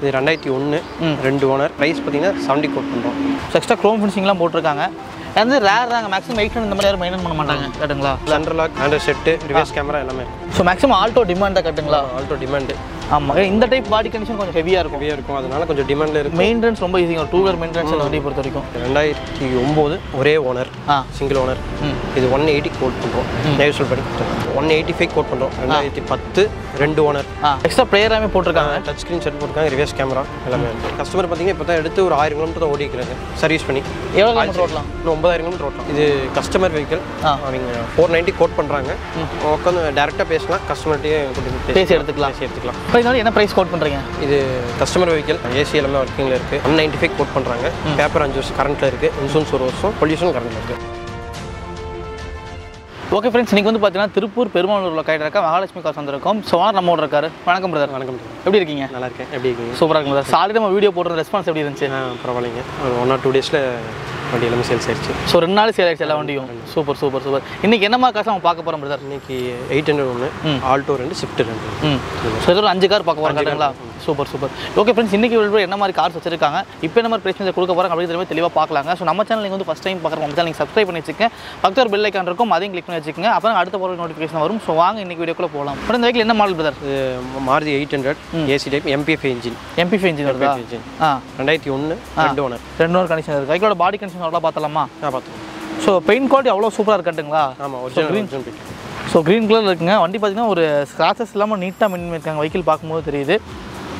இது ரெண்டாயிரத்தி ஒன்று ரெண்டு ஓனர். ப்ரைஸ் பார்த்தீங்கன்னா செவன்ட்டி கோட் பண்ணுறோம். எக்ஸ்ட்ரா க்ரோம் ஃபினிஷிங்லாம் போட்டிருக்காங்க. வந்து ரேர் தாங்க. மேக்ஸிமம் எயிட் இந்த மாதிரி யாரும் மெயின்டைன் பண்ண மாட்டாங்க. கட்டுங்களா? Central lock android set reverse camera எல்லாமே ஸோ மேக்ஸிமம் ஆல்டோ டிமாண்டாக கட்டுங்களா? ஆல்டோ டிமாண்டு ஆமாம் இந்த டைப் பாடி கண்டிஷன் கொஞ்சம் ஹெவியாக இருக்கும். ஹெவியாக இருக்கும். அதனால கொஞ்சம் டிமாண்டில் இருக்கு. மெயின்டெனன்ஸ் ரொம்ப ஈஸிங்க டூ வீலர் மெயின்டெனன்ஸ் வண்டியை பொறுத்த வரைக்கும் ரெண்டாயிரத்தி ஒம்பது ஒரே ஓனர் ஆ. Single owner. இது ஒன் எயிட்டி கோட் பண்ணுறோம் நேஷனல் படி ஒன் எயிட்டி ஃபைவ் கோட் பண்ணுறோம் ரெண்டாயிரத்தி பத்து ரெண்டு ஓனர் எக்ஸ்ட்ரா பிளேயராமே போட்டிருக்காங்க. டச் ஸ்க்ரீன் செட் போட்டிருக்காங்க. ரிவர்ஸ் கேமரா எல்லாமே கஸ்டமர் பார்த்தீங்கன்னா இப்போ தான் எடுத்து ஒரு ஆயிரம் கிலோமீட்டர் தான் ஓடிக்கிறாங்க. சர்வீஸ் பண்ணி. எவ்வளோ கிலோமீட்டர் ஓட்டலாம்? இன்னும் ஒன்பதாயிரம் கிலோமீட்டர் ஓட்டலாம். இது கஸ்டமர் வெஹிக்கிள். அவங்க ஃபோர் நைன்ட்டி கோட் பண்ணுறாங்க உட்காந்து டேரெக்டாக பேசலாம். கஸ்டமர்கிட்டயே பேசி எடுத்துக்கலாம். பேசி எடுத்துக்கலாம். என்ன ப்ரைஸ் கோட் பண்ணுறீங்க இது கஸ்டமர் வெஹிக்கிள் ஏசி எல்லாமே ஒர்க்கிங்கில் இருக்குது ஒன் நைன்ட்டி ஃபைவ் கோட் பண்ணுறாங்க பேப்பர் அஞ்சு வருஷம் கரண்ட்டில் இருக்குது இன்சூரன்ஸ் ஒரு வருஷம் பொல்யூஷன் கரண்ட்டில் இருக்குது ஓகே ஃப்ரெண்ட்ஸ் நீங்கள் வந்து பார்த்தீங்கன்னா திருப்பூர் பெருமாளூரில் கைட்டு இருக்க மகாலட்சுமி காசு வந்திருக்கோம். ஸோ ஓனர் நம்மோட இருக்காரு. வணக்கம் பிரதர் வணக்கம் எப்படி இருக்கீங்க? நல்லா இருக்கேன். எப்படி இருக்கீங்க? சூப்பராக இருக்கும் பிரதர் சாலிட் நம்ம வீடியோ போடுற ரெஸ்பான்ஸ் எப்படி இருந்துச்சு? பரவாயில்லைங்க. ஒரு ஒன் ஆர் டூ டேஸில் வண்டி எல்லாமே சேல்ஸ் ஆயிடுச்சு. ஸோ ரெண்டு நாள் சேல் ஆயிடுச்சு எல்லா வண்டியும். சூப்பர் சூப்பர் சூப்பர் இன்னைக்கு என்ன மாதிரி காசு நம்ம பார்க்க போகிறோம் பிரதர் இன்னைக்கு எயிட் ஹண்ட்ரட் ஒன்று ஆல்டோ ரெண்டு ஸ்விஃப்ட் ரெண்டு. ஸோ ஒரு அஞ்சு கார் பார்க்க போகிறோம் கரெக்டுங்களா சூப்பர் சூப்பர். ஓகே ஃப்ரெண்ட்ஸ் இன்னைக்கு வீடியோ என்ன மாதிரி கார்ஸ் வச்சிருக்காங்க? இப்போ என்ன மாதிரி பிரைஸ் கொடுக்க போகிறாங்க அப்படிங்கிற தெளிவாக பார்க்கலாங்க. ஸோ நம்ம சேனல் நீங்கள் வந்து ஃபஸ்ட் டைம் பார்க்குற நம்ம சேனல் நீங்கள் சப்ஸ்கிரைப் பண்ணி வச்சுக்கங்க. பக்கத்து ஒரு பெல் ஐக்கான் இருக்கும் அதையும் கிளிக் பண்ணி வச்சுக்கோங்க. அப்போ அடுத்த போகிற நோட்டிஃபிகேஷன் வரும். ஸோ வாங்க இன்னைக்கு வீடியோக்குள்ள போகலாம் அப்புறம் இந்த வெஹிக்கிள் என்ன model brother Maruti eight hundred AC type MPF engine MP five engine வருதா? இன்ஜின் ஆ. ரெண்டாயிரத்தி ஒன்று ரெண்டு ஓனர் ரெண்டு ஒரு கண்டிஷன் இருக்குது வெஹிக்கிளோட பாடி கண்டிஷன் அவ்வளோ பார்த்தலாமா பார்த்தோம் ஸோ பெயிண்ட் குவாலிட்டி அவ்வளோ சூப்பராக இருக்கட்டுங்களா? ஆமாம் original original so green colour இருக்குங்க. வண்டி பார்த்தீங்கன்னா ஒரு ஸ்க்ராச்சஸ் இல்லாமல் நீட்டாக மெயின் பண்ணியிருக்காங்க வெஹிக்கிள் பார்க்கும்போது தெரியுது.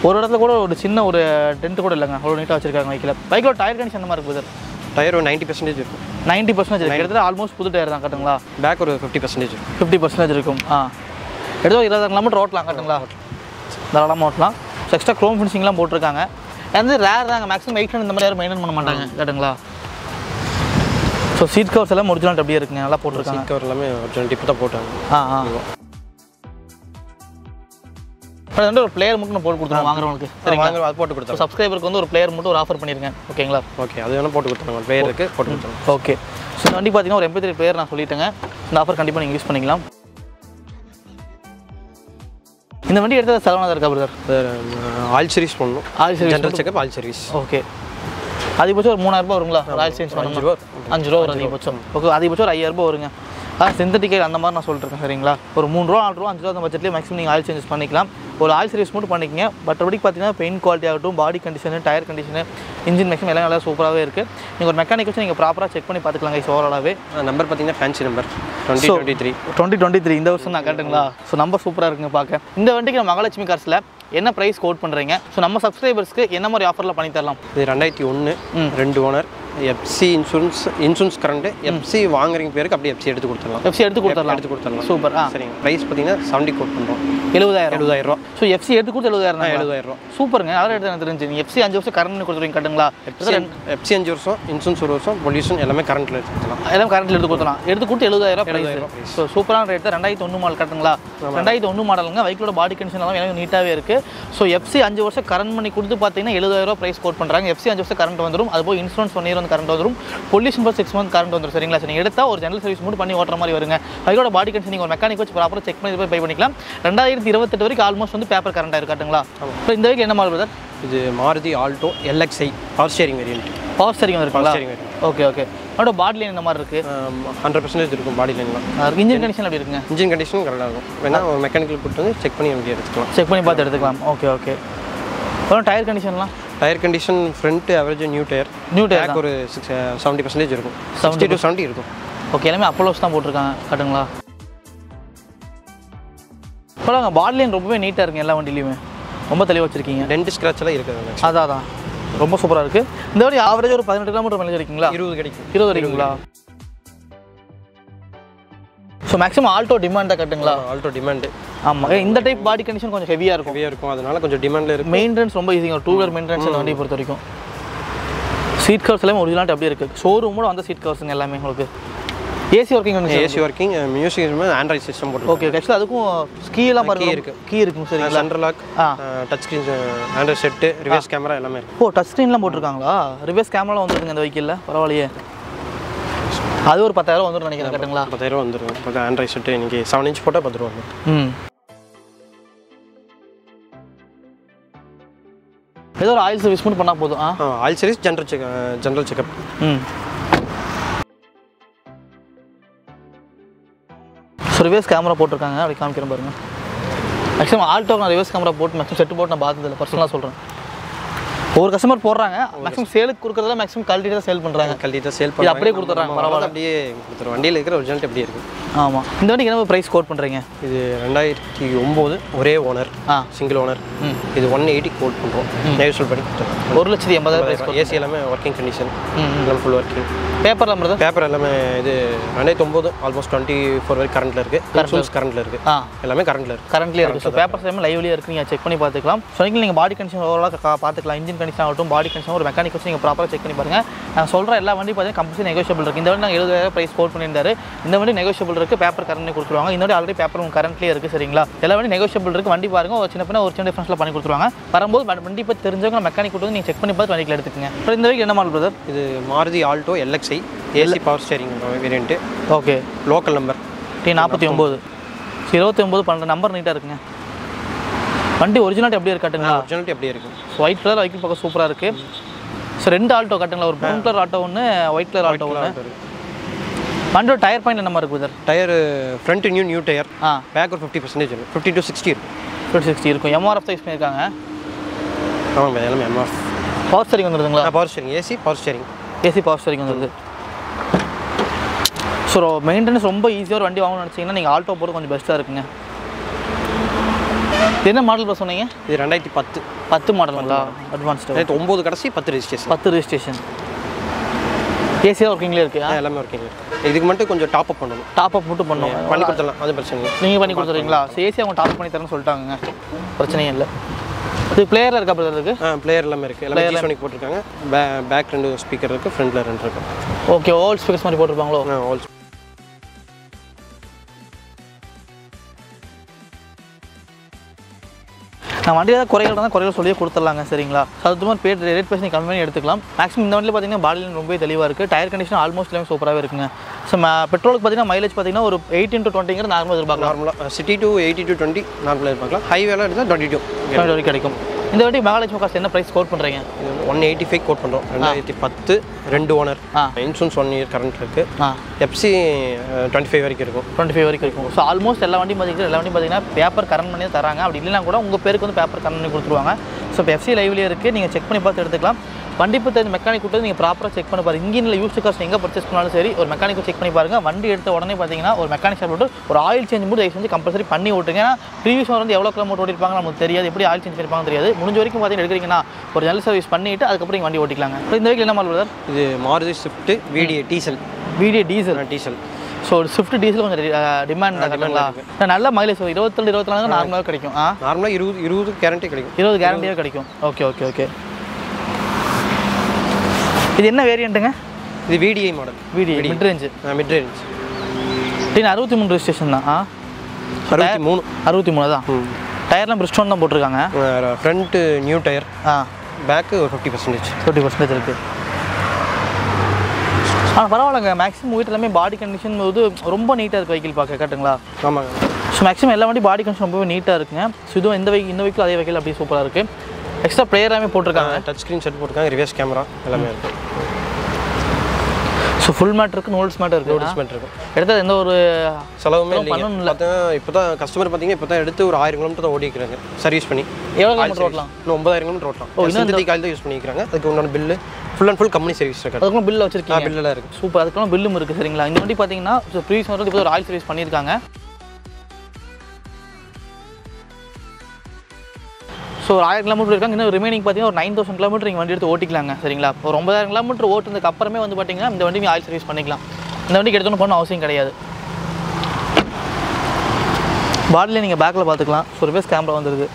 ஒரு இடத்துல கூட ஒரு சின்ன ஒரு டென்ட் கூட இல்லைங்க. அவ்வளோ நீட்டாக வச்சிருக்காங்க வெஹிக்கில் பைக்கோட டயர் கண்டிஷன் என்ன மாதிரி இருக்குது சார் டயர் ஒரு நைன்ட்டி பர்சன்டேஜ் இருக்கும். நைன்ட்டி பர்சன்டேஜ் இருக்கு. கிட்டத்தட்ட ஆல்மோஸ்ட் புது டயர் தான் கட்டுங்களா? பேக் ஒரு ஃபிஃப்டி பர்சன்டேஜ் இருக்கும். ஃபிஃப்டி பர்சன்டேஜ் இருக்கும். ஆ. எடுத்து இருபதாயிரம் கிலோமீட்டர் ஓட்டலாம் கட்டுங்களா? தாராளமாக ஓட்டலாம். எக்ஸ்ட்ரா க்ரோம் ஃபினிஷிங்லாம் போட்டிருக்காங்க. வந்து ரேர் தாங்க. மேக்ஸிமம் எயிட் இந்த மாதிரி யாரும் மெயின்டைன் பண்ண மாட்டாங்க கட்டுங்களா? ஸோ சீட் கவர்ஸ் எல்லாம் ஒரிஜினல் அப்படியே இருக்குங்க. நல்லா போட்டிருக்காங்க. சீட் கவர் எல்லாமே ஒரிஜினல் டிப்பு தான் போட்டாங்க. ஆ ஆ. அது வந்து ஒரு பிளேயர் மட்டும் நான் போட்டு கொடுத்துருவோம் வாங்குறவங்களுக்கு. சரிங்களா? அது போட்டு கொடுத்தாங்க சப்ஸ்கிரைபருக்கு வந்து ஒரு பிளேயர் மட்டும் ஒரு ஆஃபர் பண்ணிருங்க. ஓகேங்களா? ஓகே அது வேணால் போட்டு கொடுத்தாங்க பேர் இருக்குது போட்டு கொடுத்தாங்க ஓகே. ஸோ இந்த வண்டி பார்த்தீங்கன்னா ஒரு எம்பி த்ரீ பிளேயர் நான் சொல்லிட்டேங்க. இந்த ஆஃபர் கண்டிப்பாக நீங்கள் யூஸ் பண்ணிக்கலாம். இந்த வண்டி எடுத்தது செலவானதாக இருக்கா பிரதர் ஆயில் சர்வீஸ் பண்ணணும் oil service general checkup oil service okay. அதிகபட்சம் ஒரு மூணாயிரம் ரூபாய் வருங்களா? ஒரு ஆயில் சேஞ்ச் அஞ்சு ரூபா அஞ்சு ரூபா ஒரு அதிகபட்சம். ஓகே அதிகபட்சம் ஒரு ஐயாயிரம் ரூபாய் வருங்க. அதான் சிந்தட்டிக் அந்த மாதிரி நான் சொல்லிட்டுருக்கேன் சரிங்களா? ஒரு மூணு ரூபா நாலு ரூபா அஞ்சு ரூபா அந்த பட்ஜெட்லேயே மேக்ஸிமம் நீங்கள் ஆயில் சேஞ்சஸ் பண்ணிக்கலாம். ஒரு ஆயில் சர்வீஸ் மட்டும் பண்ணிக்கங்க. மற்றபடி பார்த்தீங்கன்னா பெயின் குவாலிட்டி ஆகட்டும் body condition tyre condition engine maximum எல்லாம் நல்லா சூப்பராகவே இருக்குது நீங்கள் ஒரு மெக்கானிக் வச்சு நீங்கள் ப்ராப்பராக செக் பண்ணி பார்த்துக்கலாம் கைஸ் ஓவராலாகவே நம்பர் பார்த்தீங்கன்னா fancy number twenty twenty three twenty twenty three இந்த வருஷம் தான் கரெக்டுங்களா ஸோ நம்ம சூப்பராக இருக்குங்க பார்க்க இந்த வண்டிக்கு நம்ம மகாலட்சுமி கார்ஸில் என்ன ப்ரைஸ் கோட் பண்ணுறீங்க ஸோ நம்ம சப்ஸ்கிரைபர்ஸ்க்கு என்ன மாதிரி ஆஃபரில் பண்ணி தரலாம்? இது ரெண்டாயிரத்தி ஒன்று ரெண்டு owner FC insurance insurance current FC வாங்குறீங்க பேருக்கு அப்படியே எஃப்சி எடுத்து கொடுத்துடலாம் எஃப்சி எடுத்து கொடுத்துடலாம் எடுத்து கொடுத்துடலாம் சூப்பர் ஆ சரிங்க ப்ரைஸ் பார்த்தீங்கன்னா செவன்ட்டி கோட் பண்ணுறோம் எழுபதாயிரம் எழுபதாயிரம் ரூபா ஸோ எஃப்சி எடுத்து கொடுத்து எழுபதாயிரம் எழுபதாயிரம் ரூபா சூப்பருங்க அதெல்லாம் எடுத்து எனக்கு தெரிஞ்சு எஃப்சி அஞ்சு வருஷம் கரண்ட் கொடுத்துருவீங்க கட்டுங்களா எஃப்சி அஞ்சு வருஷம் இன்சூரன்ஸ் ஒரு வருஷம் பொல்யூஷன் எல்லாமே கரண்ட்டில் எடுத்துக்கலாம் எல்லாம் கரண்ட்டில் எடுத்து கொடுத்தலாம் எடுத்து கொடுத்து எழுபதாயிரம் எழுபதாயிரம் ப்ரைஸ் ஸோ சூப்பரான ரேட் தான் ரெண்டாயிரத்தி ஒன்று மாடல் கட்டுங்களா ரெண்டாயிரத்தி ஒன்று மாடலுங்க வெஹிக்கிளோட பாடி கண்டிஷன் எல்லாம் எனக்கு நீட்டாகவே இருக்குது ஸோ எஃப்சி அஞ்சு வருஷம் கரண்ட் பண்ணி கொடுத்து பார்த்தீங்கன்னா எழுபதாயிரம் ப்ரைஸ் கோட் பண்ணுறாங்க எஃப்சி அஞ்சு வருஷம் கரண்ட் வந்துடும் அது போய் இன்சூரன்ஸ் ஒன் இயர் வந்து கரண்ட் வந்துடும் pollution per six month current வந்துடும் சரிங்களா? சரி நீங்கள் எடுத்தால் ஒரு ஜெனரல் சர்வீஸ் மட்டும் பண்ணி ஓட்டுற மாதிரி வருங்க. வெஹிக்கிளோட பாடி கண்டிஷன் நீங்கள் ஒரு மெக்கானிக் வச்சு ப்ராப்பராக செக் பண்ணி போய் பை பண்ணிக்கலாம். ரெண்டாயிரத்தி இருபத்தெட்டு வரைக்கும் ஆல்மோஸ்ட் வந்து பேப்பர் கரண்டாக இருக்காட்டுங்களா? இப்போ இந்த வரைக்கும் என்ன மாடல் பிரதர் இது Maruti Alto LXI power steering variant power steering இருக்குங்களா ஓகே ஓகே அதோட பாடி லைன் இந்த மாதிரி இருக்குது ஹண்ட்ரட் பர்சன்டேஜ் இருக்கும் பாடி லைன்லாம் இன்ஜின் கண்டிஷன் எப்படி இருக்குங்க? இன்ஜின் கண்டிஷனும் கரெக்டாக இருக்கும். வேணா மெக்கானிக்கல் வந்து செக் பண்ணி எடுத்துக்கலாம். செக் பண்ணி பார்த்து எடுத்துக்கலாம். ஓகே ஓகே அப்புறம் tyre கண்டிஷன்லாம் tyre condition front average new tyre new tyre ஒரு சிக்ஸ் செவன்ட்டி பர்சன்டேஜ் இருக்கும். செவன்ட்டி டு செவன்ட்டி இருக்கும். ஓகே எல்லாமே அப்போலோஸ் தான் போட்டிருக்காங்க. கட்டுங்களா? சொல்லுங்க பாடி லைன் ரொம்பவே நீட்டாக இருக்குங்க எல்லா வண்டிலையுமே ரொம்ப தெளிவாக வச்சுருக்கீங்க. டென்ட் ஸ்க்ராட்ச்லாம் இருக்குது அதான் அதான். ரொம்ப சூப்பராக இருக்குது இந்த வண்டி ஆவரேஜ் ஒரு பதினெட்டு கிலோமீட்டர் மைலேஜ் இருக்குங்களா இருபது கிடைக்கும் இருபது வரைக்குங்களா ஸோ மேக்ஸிமம் ஆல்டோ டிமாண்ட் தான் கட்டுங்களா ஆல்டோ டிமாண்டு ஆமாம் இந்த டைப் பாடி கண்டிஷன் கொஞ்சம் ஹெவியாக இருக்கும். ஹெவியாக இருக்கும். அதனால கொஞ்சம் டிமாண்டில் இருக்கும் மெயின்டெனன்ஸ் ரொம்ப ஈஸிங்க டூ வீலர் மெயின்டெனன்ஸ் வண்டியை பொறுத்த வரைக்கும் சீட் கவர்ஸ் எல்லாமே ஒரிஜினலாக அப்படியே இருக்குது ஷோரூமோட வந்த சீட் கவர்ஸுங்க எல்லாமே உங்களுக்கு. ஏசி ஒர்க்கிங் வந்து AC working music Android system போட்டு ஓகே ஆக்சுவலாக அதுக்கும் கீலாம் பாருங்க. இருக்கு. கீ இருக்கும் சரிங்களா? Central lock. Touch screen Android set reverse camera எல்லாமே இருக்கு. ஓ டச் ஸ்க்ரீன்லாம் போட்டிருக்காங்களா? ரிவர்ஸ் கேமராலாம் வந்துருக்குங்க இந்த வெஹிக்கிளில் பரவாயில்லையே. அது ஒரு பத்தாயிரம் வந்துடும் நினைக்கிறேன் கட்டுங்களா பத்தாயிரம் வந்துடும் இப்போ ஆண்ட்ராய்ட் செட்டு இன்னைக்கு செவன் இன்ச் போட்டால் பத்து ரூபா ம். ஏதோ ஒரு ஆயில் சர்வீஸ் மட்டும் பண்ணால் போதும் ஆ? Oil service general check general checkup ம். ஸோ ரிவர்ஸ் கேமரா போட்டிருக்காங்க. அப்படி காமிக்கிறேன் பாருங்க. மேக்ஸிமம் ஆல்டோ நான் ரிவர்ஸ் கேமரா போட்டு மேக்ஸிமம் செட்டு போட்டு நான் பார்த்ததில்ல. பர்சனலாக சொல்கிறேன் ஒரு கஸ்டமர் போடுறாங்க. மேக்ஸிமம் சேலுக்கு கொடுக்குறதுல மேக்ஸிமம் கழட்டி தான் சேல் பண்ணுறாங்க கழட்டி தான் சேல் இது அப்படியே கொடுத்துட்றாங்க. பரவாயில்ல. அப்படியே கொடுத்துருவோம். வண்டியில் இருக்கிற ஒரிஜினல் அப்படியே இருக்கு ஆமாம் இந்த வண்டிக்கு என்ன ப்ரைஸ் கோட் பண்ணுறீங்க இது ரெண்டாயிரத்தி ஒம்பது ஒரே ஓனர் ஆ. Single owner. இது ஒன் எயிட்டி கோட் பண்ணுறோம் நேச்சுரல் பண்ணி கொடுத்துருவோம். ஒரு லட்சத்தி எண்பதாயிரம் ப்ரைஸ் ஏசி எல்லாமே ஒர்க்கிங் கண்டிஷன். எல்லாம் ஃபுல் ஒர்க்கிங் பேப்பர் தான்? பேப்பர் எல்லாமே இது ரெண்டாயிரத்தி ஒம்பது ஆல்மோஸ்ட் டுவெண்ட்டி ஃபோர் வரைக்கும் கரண்ட்டில் இருக்குது இன்சூரன்ஸ் கரண்ட்டில் இருக்குது எல்லாமே கரண்ட்டில் இருக்குது கரண்ட்லேயே இருக்குது ஸோ பேப்பர்ஸ் எல்லாமே லைவ்லேயே இருக்குது நீங்கள் செக் பண்ணி பார்த்துக்கலாம். ஸோ நீங்கள் பாடி கண்டிஷன் ஓவராலாக பார்த்துக்கலாம். இன்ஜின் கண்டிஷன் ஆகட்டும் பாடி கண்டிஷன் ஒரு மெக்கானிக் வச்சு நீங்கள் ப்ராப்பராக செக் பண்ணி பாருங்கள் நான் சொல்கிற எல்லா வண்டி பார்த்தீங்கன்னா கம்பல்சரி நெகோஷியபிள் இருக்குது இந்த வண்டி நாங்கள் எழுபதாயிரம் ப்ரைஸ் கோட் பண்ணியிருந்தாரு. இந்த வண்டி நெகோஷியபிள் இருக்குது பேப்பர் கரண்ட் கொடுத்துருவாங்க. இந்த வண்டி ஆல்ரெடி பேப்பர் உங்கள் கரண்ட்லேயே இருக்குது சரிங்களா? எல்லா வண்டி நெகோஷியபிள் இருக்குது வண்டி பாருங்க ஒரு சின்ன பின்ன ஒரு சின்ன டிஃபரன்ஸில் பண்ணி கொடுத்துருவாங்க. வரும்போது வண்டி- பற்றி தெரிஞ்சவங்க மெக்கானிக் கொடுத்து நீங்கள் செக் பண்ணி பார்த்து வண்டியில் எடுத்துக்கங்க. அப்புறம் இந்த வரைக்கும் என்ன மாடல் பிரதர் இது Maruti Alto LXI AC power steering variant okay local number T நாற்பத்தி ஒம்பது. இருபத்தி ஒம்பது பன்னெண்டு நம்பர் நீட்டாக இருக்குங்க. வண்டி ஒரிஜினாலிட்டி அப்படியே இருக்காட்டுங்களா ஒரிஜினாலிட்டி அப்படியே இருக்கும் ஒயிட் கலர் வைக்கிள் பார்க்க சூப்பராக இருக்குது ஸோ ரெண்டு ஆல்டோ கட்டுங்களா ஒரு ப்ரௌன் கலர் ஆட்டோ ஒன்று ஒயிட் கலர் ஆட்டோ ஒன்று வண்டியோட டயர் பாயிண்ட் என்ன மாதிரி இருக்குது sir tyre front new new tyre ஆ. பேக் ஒரு ஃபிஃப்டி பர்சன்டேஜ் இருக்கும் ஃபிஃப்டி டு சிக்ஸ்டி இருக்கும். ஃபிஃப்டி சிக்ஸ்டி இருக்கும் எம்ஆர்எஃப் யூஸ் பண்ணியிருக்காங்க ஆமாங்க எல்லாமே MR power steering வந்துருதுங்களா? Power steering AC power steering AC power steering வந்துருது. ஸோ மெயின்டெனன்ஸ் ரொம்ப ஈஸியாக ஒரு வண்டி வாங்கணும்னு நினச்சிங்கன்னா நீங்கள் ஆல்டோ போகிறது கொஞ்சம் பெஸ்ட்டாக இருக்குங்க. என்ன மாடல் இப்போ சொன்னீங்க? இது ரெண்டாயிரத்தி பத்து. பத்து மாடலுங்களா அட்வான்ஸ்டு ரெண்டாயிரத்தி ஒம்பது கடைசி பத்து ரெஜிஸ்ட்ரேஷன் பத்து ரெஜிஸ்ட்ரேஷன் ஏசியாக ஒர்க்கிங்லேயே இருக்கு? எல்லாமே ஒர்க்கிங் இதுக்கு மட்டும் கொஞ்சம் டாப் அப் பண்ணணும். டாப் அப் மட்டும் பண்ணோம் பண்ணி கொடுத்துடலாம். அது பிரச்சனை இல்லை. நீங்கள் பண்ணி கொடுத்துறீங்களா? ஏசி அவங்க டாப் பண்ணி தரேன்னு சொல்லிட்டாங்க பிரச்சனையே இல்லை. இது பிளேயரில் இருக்கா பிரதர் இருக்கு ஆ பிளேயர் எல்லாமே இருக்குது எல்லாமே ஜிசோனிக் போட்டிருக்காங்க. பேக் ரெண்டு ஸ்பீக்கர் இருக்குது ஃப்ரண்ட்டில் ரெண்டு இருக்கு. ஓகே ஓல்ட் ஸ்பீக்கர்ஸ் மாதிரி போட்டிருப்பாங்களோ? ஆ ஆல் நான் வண்டியில் ஏதாவது குறைகள் இருந்தால் குறைகள் சொல்லியே கொடுத்துடலாங்க சரிங்களா? அது மாதிரி பேர் ரேட் பேசி கம்மி பண்ணி எடுத்துக்கலாம். மேக்ஸிமம் இந்த வண்டியில் பார்த்தீங்கன்னா பாடியில் ரொம்ப தெளிவாக இருக்குது டயர் கண்டிஷன் ஆல்மோஸ்ட் எல்லாமே சூப்பராகவே இருக்குங்க. ஸோ பெட்ரோலுக்கு பார்த்தீங்கன்னா மைலேஜ் பார்த்தீங்கன்னா ஒரு எயிட்டின் டு டுவெண்ட்டிங்கிற நார்மல் எதிர்பார்க்கலாம். நார்மலாக city to eighty to twenty நார்மலாக இருப்பாங்களா ஹைவேலாம் எடுத்தால் டுவெண்ட்டி டூ டுவெண்ட்டி வரைக்கும் கிடைக்கும். இந்த வண்டி மகாலட்சுமி காசு என்ன ப்ரைஸ் கோட் பண்ணுறீங்க ஒன் எயிட்டி ஃபைவ் கோட் பண்ணுறோம் ரெண்டாயிரத்தி பத்து ரெண்டு owner. Insurance one year current இருக்குது எஃப்சி டுவெண்ட்டி ஃபைவ் வரைக்கும் இருக்கும். டுவெண்ட்டி ஃபைவ் வரைக்கும் இருக்கும். ஸோ ஆல்மோஸ்ட் எல்லா வண்டியும் பார்த்தீங்கன்னா எல்லா வண்டியும் பார்த்தீங்கன்னா பேப்பர் கரண்ட் பண்ணி தராங்க. அப்படி இல்லைனா கூட உங்கள் பேருக்கு வந்து பேப்பர் கரண்ட் பண்ணி கொடுத்துருவாங்க. ஸோ இப்போ எஃப்சி லைவ்லேயே இருக்குது நீங்கள் செக் பண்ணி பார்த்து எடுத்துக்கலாம். வண்டி தெரிஞ்ச மெக்கானிக் கொடுத்து நீங்கள் ப்ராப்பராக செக் பண்ணி பாருங்க. இன்ஜினில் யூஸ் காசு எங்கே பர்ச்சேஸ் பண்ணாலும் சரி ஒரு மெக்கானிக் செக் பண்ணி பாருங்க. வண்டி எடுத்த உடனே பார்த்தீங்கன்னா ஒரு மெக்கானிக் ஷாப் விட்டு ஒரு ஆயில் சேஞ்ச் மட்டும் செஞ்சு கம்பல்சரி பண்ணி விட்டுருங்க. ஏன்னா ப்ரீவியஸ் வந்து எவ்வளோ கிலோமீட்டர் ஓட்டிருப்பாங்க நமக்கு தெரியாது. எப்படி ஆயில் சேஞ்ச் பண்ணிருப்பாங்க தெரியாது. முடிஞ்ச வரைக்கும் பார்த்தீங்கன்னா எடுக்கிறீங்கன்னா ஒரு நல்ல சர்வீஸ் பண்ணிட்டு அதுக்கப்புறம் நீங்கள் வண்டி ஓட்டிக்கலாங்க. இப்போ இந்த வீட்டில் என்ன மாடல் இது Maruti Swift VDA diesel video diesel diesel so ஒரு ஸ்விஃப்ட் டீசல் கொஞ்சம் டிமாண்ட் கட்டுங்களா நல்ல மைலேஜ் இருபத்தேழு இருபத்தி நாலு நார்மலாக கிடைக்கும். நார்மலாக இருபது இருபது கேரண்டி கிடைக்கும். இருபது கேரண்டியாக கிடைக்கும். ஓகே ஓகே ஓகே இது என்ன வேரியண்ட்டுங்க இது VDI model video mid range mid range TN அறுபத்தி மூணு ரெஜிஸ்ட்ரேஷன் தான்? ஆ? அறுபத்தி மூணு. அறுபத்தி மூணு தான்? டயர்லாம் பிரிஸ்டோன் தான் போட்டிருக்காங்க. ஃப்ரண்ட்டு நியூ டயர் ஆ. பேக்கு ஒரு ஃபிஃப்டி பர்சன்டேஜ் ஃபிஃப்டி பர்சன்டேஜ் இருக்குது ஆனால் பரவாயில்லைங்க. மேக்ஸிமம் வீட்டில் எல்லாமே பாடி கண்டிஷன் போது ரொம்ப நீட்டாக இருக்குது வெஹிக்கிள் பார்க்க கரெக்டுங்களா ஆமாங்க. ஸோ மேக்ஸிமம் எல்லா வண்டி பாடி கண்டிஷன் ரொம்பவே நீட்டாக இருக்குங்க. ஸோ இதுவும் இந்த வெஹிக்கிள் இந்த வெஹிக்கிள் அதே வெஹிக்கிள் அப்படியே சூப்பராக இருக்குது எக்ஸ்ட்ரா பிளேயர் எல்லாமே போட்டிருக்காங்க. டச் ஸ்க்ரீன் செட் போட்டிருக்காங்க ரிவர்ஸ் கேமரா எல்லாமே இருக்கு. ஸோ ஃபுல் மேட் இருக்குது நோல்ஸ் மேட் இருக்குது டிஸ்மெண்ட் இருக்கும் எடுத்தது எந்த ஒரு செலவுமே இல்ல. இப்போ தான் கஸ்டமர் பார்த்தீங்க இப்போ தான் எடுத்து ஒரு ஆயிரம் கிலோமீட்டர் தான் ஓடிக்கிறாங்க. சர்வீஸ் பண்ணி. எவ்வளோ கிலோமீட்டர். ஓட்டலாம்? இன்னும் ஒன்பதாயிரம் கிலோமீட்டர் ஓட்டலாம். ஓ, இன்னும் ஆயில் தான் யூஸ் பண்ணிக்கிறாங்க. அதுக்கு உண்டான bill full and full company service record அதுக்குள்ள பில்லு வச்சிருக்கீங்க. பில்லெல்லாம் இருக்குது சூப்பர் அதுக்கெல்லாம் பில்லும் இருக்குது சரிங்களா? இந்த வண்டி பார்த்தீங்கன்னா ப்ரீவியஸ் வந்து இப்போ ஒரு ஆயில் சர்வீஸ் பண்ணியிருக்காங்க. ஸோ ஒரு ஆயிரம் கிலோமீட்டர் இருக்காங்க. இன்னும் ரிமைனிங் பார்த்தீங்கன்னா ஒரு நைன் தௌசண்ட் கிலோமீட்டர் நீங்கள் வண்டி எடுத்து ஓட்டிக்கலாங்க. சரிங்களா? ஒரு ஒன்பதாயிரம் கிலோமீட்டர் ஓட்டுனதுக்கு அப்புறமே வந்து பார்த்தீங்கன்னா இந்த வண்டி ஆயில் சர்வீஸ் பண்ணிக்கலாம். இந்த வண்டிக்கு எடுத்துன்னு போகணும் அவசியம் கிடையாது. பாடியில் நீங்கள் பேக்கில் பார்த்துக்கலாம். ஸோ ரிவர்ஸ் கேமரா வந்துருது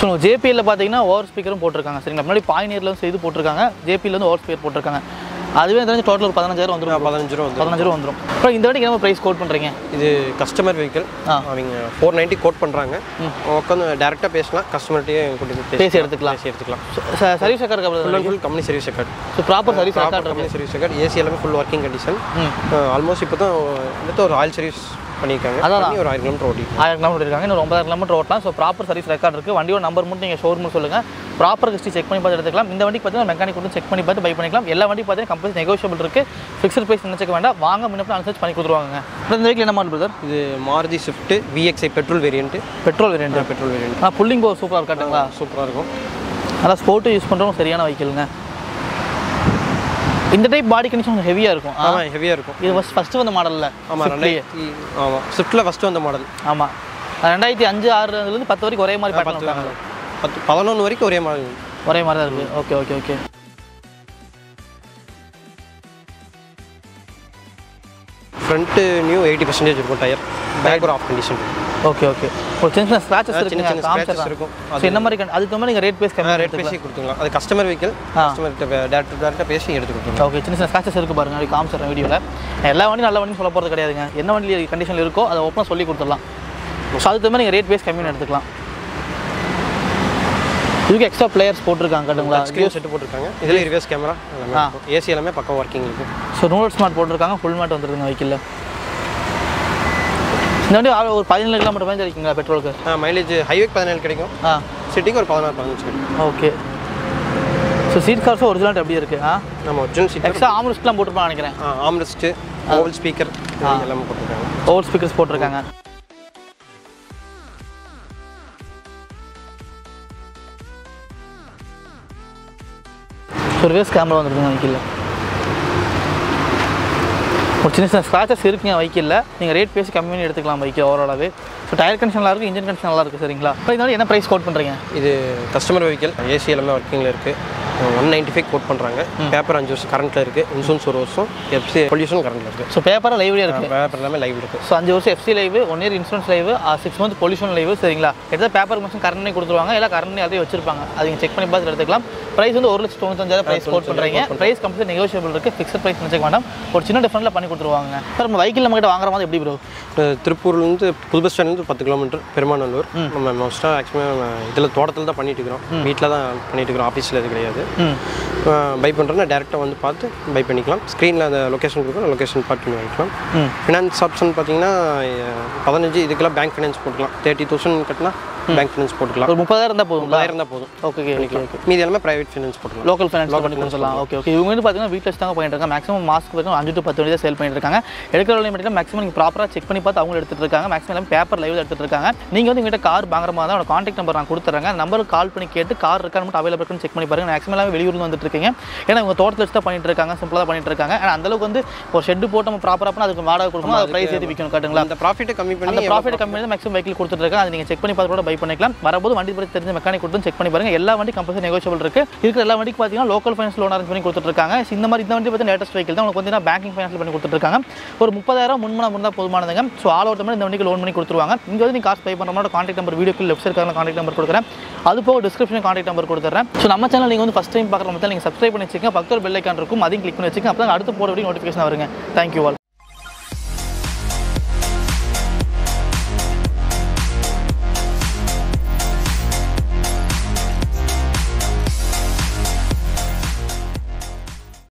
ஸோ ஜேபியில் பார்த்தீங்கன்னா ஓவர் ஸ்பீக்கரும் போட்டிருக்காங்க. சரிங்களா? முன்னாடி பாயினியர்லேருந்து வந்து செய்து போட்டிருக்காங்க. ஜேபியில் வந்து ஓவர் ஸ்பீக்கர் போட்டிருக்காங்க. அதுவே தெரிஞ்சு டோட்டல் ஒரு பதினஞ்சாயிரம் வந்துடும் பதினஞ்சு ரூபா வந்து பதினஞ்சு ரூபா வந்துடும் அப்புறம் இந்த வண்டிக்கு என்ன ப்ரைஸ் கோட் பண்ணுறீங்க இது கஸ்டமர் வெஹிக்கிள். அவங்க ஃபோர் நைன்ட்டி கோட் பண்ணுறாங்க உட்காந்து டேரெக்டாக பேசலாம். கஸ்டமர்கிட்டயே கூட்டி போய் பேசி எடுத்துக்கலாம். பேசி எடுத்துக்கலாம். Service record full cover and full company service record so proper service record company service record AC எல்லாமே ஃபுல் ஒர்க்கிங் கண்டிஷன் ஆல்மோஸ்ட் இப்போ தான் எடுத்து ஒரு ஆயில் சர்வீஸ் பண்ணியிருக்காங்க. அதான். ஒரு ஆயிரம் கிலோமீட்டர் ஓடி ஆயிரம் கிலோமீட்டர் இருக்காங்க இன்னும் ஒன்பதாயிரம் கிலோமீட்டர் ஓட்டலாம். ஸோ ப்ராப்பர் சர்வீஸ் ரெக்கார்ட் இருக்குது வண்டியோட நம்பர் மட்டும் நீங்கள் ஷோரூம் சொல்லுங்கள் ப்ராப்பர் ஹிஸ்ட்ரி செக் பண்ணி பார்த்து எடுத்துக்கலாம். இந்த வண்டிக்கு பார்த்தீங்கன்னா மெக்கானிக் செக் பண்ணி பார்த்து பை பண்ணிக்கலாம். எல்லா வண்டி பார்த்தீங்கன்னா கம்பெனி நெகோஷியபிள் இருக்குது ஃபிக்ஸட் ப்ரைஸ் நினச்சிக்க வேண்டாம். வாங்க முன்னப்போ அனுசரிச்சு பண்ணி கொடுத்துருவாங்க இந்த வீக்கில் என்ன மாடல் பிரதர் இது Maruti Swift VXI petrol variant petrol variant petrol variant ஆனால் புல்லிங் பவர் சூப்பராக இருக்காட்டுங்களா சூப்பராக இருக்கும். நல்லா ஸ்போர்ட்டு யூஸ் பண்ணுறவங்க சரியான வெஹிக்கிளுங்க இந்த டைப் பாடி கண்டிஷன் கொஞ்சம் ஹெவியாக இருக்கும். ஆமாம் ஹெவியாக இருக்கும். இது ஃபஸ்ட் ஃபஸ்ட்டு வந்த மாடலில் ஆமாம் ரெண்டாயிரத்தி ஆமாம் ஸ்விஃப்ட்டில் ஃபஸ்ட்டு வந்த மாடல் ஆமாம் ரெண்டாயிரத்தி அஞ்சு ஆறுலேருந்து பத்து வரைக்கும் ஒரே மாதிரி இருக்காங்க பத்து பதினொன்று வரைக்கும் ஒரே மாடல் ஒரே மாதிரி தான் இருக்குது okay okay okay. Front new eighty percentage இருக்கும் டயர் பேக் ஒரு ஆஃப் கண்டிஷன் ஓகே ஓகே ஒரு சின்ன சின்ன ஸ்க்ராச்சஸ் சின்ன இருக்குங்க சின்ன காமிச்சிடலாம். இருக்கும். ஸோ என்ன மாதிரி அதுக்கு மாதிரி நீங்கள் ரேட் பேஸ் கம்மி ரேட் பேசி கொடுத்துக்கலாம். அது கஸ்டமர் வெஹிக்கிள் கஸ்டமர்கிட்ட டேரக்ட் டேரெக்டாக பேசி எடுத்து கொடுத்துருவோம் ஓகே சின்ன சின்ன ஸ்க்ராச்சஸ் இருக்குது பாருங்க அப்படி காமிச்சிடுறேன் வீடியோவில் எல்லா வண்டியும் நல்ல வண்டியும் சொல்ல போகிறது கிடையாதுங்க. என்ன வண்டி கண்டிஷனில் இருக்கோ அதை ஓப்பனாக சொல்லி கொடுத்துடலாம். ஸோ அதுக்கு மாதிரி நீங்கள் ரேட் பேஸ் கம்மியாக எடுத்துக்கலாம். இதுக்கு எக்ஸ்ட்ரா பிளேயர்ஸ் போட்டிருக்காங்க கட்டுங்களா? ஸ்க்ரீன் செட்டு போட்டிருக்காங்க. இதில் ரிவர்ஸ் கேமரா ஏசி எல்லாமே பக்கம் ஒர்க்கிங் இருக்கும் ஸோ நூல் ஸ்மார்ட் போட்டிருக்காங்க ஃபுல் மேட் வந்துருக்குங்க வெஹிக்கிளில் இந்த வண்டி ஒரு பதினேழு கிலோமீட்டர் மாதிரி இருக்குங்களா பெட்ரோலுக்கு ஆ மைலேஜ் ஹைவேக்கு பதினேழு கிடைக்கும். ஆ. சிட்டிக்கு ஒரு பதினாறு பதினஞ்சு கிடைக்கும். ஓகே ஸோ சீட் கார்ஸும் ஒரிஜினல் எப்படி இருக்குது ஆ? நம்ம ஒரிஜினல் சீட் எக்ஸ்ட்ரா ஆம்ரெஸ்ட்லாம் போட்டிருப்பான்னு நினைக்கிறேன். ஆம்ரெஸ்ட்டு ஓவல் ஸ்பீக்கர் எல்லாமே போட்டிருக்காங்க. ஓவர் ஸ்பீக்கர்ஸ் போட்டிருக்காங்க. சர்வேஸ் கேமரா வந்துருக்குங்க வைக்கில் ஒரு சின்ன சின்ன ஸ்க்ராச்சஸ் இருக்குங்க வைக்கில். நீங்கள் ரேட் பேசி கம்மி பண்ணி எடுத்துக்கலாம் பைக்கு ஓவராலாகவே ஸோ டயர் கண்டிஷன் நல்லா இருக்குது இன்ஜின் கண்டிஷன் நல்லா இருக்குது சரிங்களா? இப்போ இதனால என்ன ப்ரைஸ் கோட் பண்ணுறீங்க இது கஸ்டமர் வெஹிக்கல் ஏசி எல்லாமே ஒர்க்கிங்கில் இருக்குது ஒன் நைன்ட்டி ஃபைவ் கோட் பண்ணுறாங்க பேப்பர் அஞ்சு வருஷம் கரண்ட்டில் இருக்குது இன்சூரன்ஸ் ஒரு வருஷம் எஃப்சி பொல்யூஷன் கரண்ட்டில் இருக்குது ஸோ பேப்பராக லைவ்லேயே இருக்குது பேப்பர் எல்லாமே லைவ் இருக்குது ஸோ அஞ்சு வருஷம் FC live one year insurance live six month pollution live சரிங்களா? எதாவது பேப்பர் மட்டும் கரண்டே கொடுத்துருவாங்க. இல்லை கரண்ட் அதே வச்சிருப்பாங்க. அது நீங்கள் செக் பண்ணி பார்த்து எடுத்துக்கலாம். ப்ரைஸ் வந்து ஒரு லட்சம் தொண்ணூத்தஞ்சாயிரம் ப்ரைஸ் கோட் பண்ணுறீங்க ப்ரைஸ் கம்பெனி நெகோஷியபிள் இருக்குது ஃபிக்ஸட் ப்ரைஸ் நினச்சிக்க வேண்டாம். ஒரு சின்ன டிஃப்ரெண்ட்டில் பண்ணி கொடுத்துருவாங்க. சார் நம்ம வைக்கிள் நம்ம கிட்ட வாங்குற மாதிரி எப்படி ப்ரோ திருப்பூர்லேருந்து புது பஸ் ஸ்டாண்ட்லேருந்து பத்து கிலோமீட்டர் பெருமாநல்லூர். நம்ம மோஸ்ட்டாக மேக்ஸிமம் இதில் தோட்டத்தில் தான் பண்ணிட்டு இருக்கிறோம். வீட்டில் தான் பண்ணிட்டு இருக்கிறோம். ஆஃபீஸில் இது கிடையாது. பை பண்ணுறோன்னா டேரெக்டாக வந்து பார்த்து பை பண்ணிக்கலாம். ஸ்க்ரீனில் அந்த லொக்கேஷன் கொடுக்குறோம் லொக்கேஷன் பார்த்து பண்ணி வாங்கிக்கலாம். ஃபினான்ஸ் ஆப்ஷன் பார்த்தீங்கன்னா பதினஞ்சு இதுக்கெல்லாம் பேங்க் ஃபினான்ஸ் போட்டுக்கலாம். தேர்ட்டி தௌசண்ட் கட்டினா பேங்க் ஃபினான்ஸ் போட்டுக்கலாம். ஒரு முப்பதாயிரம் இருந்தால் போதுங்களா? முப்பதாயிரம் தான் போதும். ஓகே ஓகே ஓகே மீதி எல்லாமே ப்ரைவேட் ஃபினான்ஸ் போட்டுக்கலாம். லோக்கல் ஃபைனான்ஸ் பண்ணி கொடுத்துடலாம் ஓகே ஓகே இவங்க வந்து பார்த்தீங்கன்னா வீட்டில் வச்சு தாங்க பண்ணிட்டு இருக்காங்க. மேக்ஸிமம் மாஸ்க் வரைக்கும் அஞ்சு டு பத்து வண்டி தான் சேல் பண்ணிட்டு இருக்காங்க. எடுக்கிற வழி மட்டும் மேக்ஸிமம் நீங்கள் ப்ராப்பராக செக் பண்ணி பார்த்து அவங்க எடுத்துட்டு இருக்காங்க. மேக்ஸிமம் எல்லாம் பேப்பர் லைவ் எடுத்துட்டு இருக்காங்க. நீங்கள் வந்து உங்கள்கிட்ட கார் வாங்குற மாதிரி தான் காண்டாக்ட் நம்பர் நான் கொடுத்துறேங்க. நம்பருக்கு கால் பண்ணி கேட்டு கார் இருக்கான்னு மட்டும் அவைலபிள் இருக்குன்னு செக் பண்ணி பாருங்க. மேக்ஸிமம் எல்லாம் வெளியூர்ல வந்துட்டு இருக்கீங்க. ஏன்னா இவங்க தோட்டத்தில் வச்சு தான் பண்ணிட்டு இருக்காங்க. சிம்பிளாக தான் பண்ணிட்டு இருக்காங்க. ஆனால் அந்த அளவுக்கு வந்து ஒரு ஷெட் போட்டு நம்ம ப்ராப்பராக பண்ணி அதுக்கு வாடகை கொடுக்கணும்? அது ப்ரைஸ் ஏற்றி விற்கணும் கட்டுங்களா அந்த ப்ராஃபிட்டை கம்மி அந்த பண்ணி ப்ராஃபிட் கம்பெனி தான் மேக்ஸிமம் வெஹிக்கிள் கொடுத்துருக்காங்க அதை நீங்கள் செக் பண்ணி பார்த்து கூட பை பண்ணிக்கலாம். வரும்போது வண்டி பற்றி தெரிஞ்ச மெக்கானிக் கொடுத்து செக் பண்ணி பாருங்க. எல்லா வண்டி கம்பல்சரி நெகோஷியபிள் இருக்கு. இருக்கிற எல்லா வண்டிக்கு பார்த்தீங்கன்னா லோக்கல் ஃபைனான்ஸ் லோன் அரேஞ்ச் பண்ணி கொடுத்துருக்காங்க இந்த மாதிரி இந்த வண்டி பற்றி லேட்டஸ்ட் வெஹிக்கிள் தான் உங்களுக்கு பார்த்தீங்கன்னா பேங்கிங் ஃபைனான்ஸ் பண்ணி கொடுத்துருக்காங்க ஒரு முப்பதாயிரம் முன்மணம் இருந்தால் போதுமானதுங்க. ஸோ ஆல் ஓவர் இந்த வண்டிக்கு லோன் பண்ணி கொடுத்துருவாங்க. இங்கே வந்து நீங்கள் காசு பே பண்ணுற மாதிரி கான்டாக்ட் நம்பர் வீடியோக்கு லெஃப்ட் சைடு கான்டாக்ட் நம்பர் கொடுக்குறேன். அது போக டிஸ்கிரிப்ஷன் கான்டாக்ட் நம்பர் கொடுத்துறேன் ஸோ நம்ம சேனல் நீங்கள் வந்து ஃபஸ்ட் டைம் பார்க்குற மாதிரி நீங்கள் சப்ஸ்கிரைப் பண்ணி வச்சுக்கோங்க. பக்கத்தில் பெல் ஐக்கான் இருக்கும். அதையும் கிளிக் பண்ணி வச்சுக்கோங்க. அப்போ அடுத்து போகிற வீடியோ நோட்டிஃபிகேஷன் வருங்க. Thank you all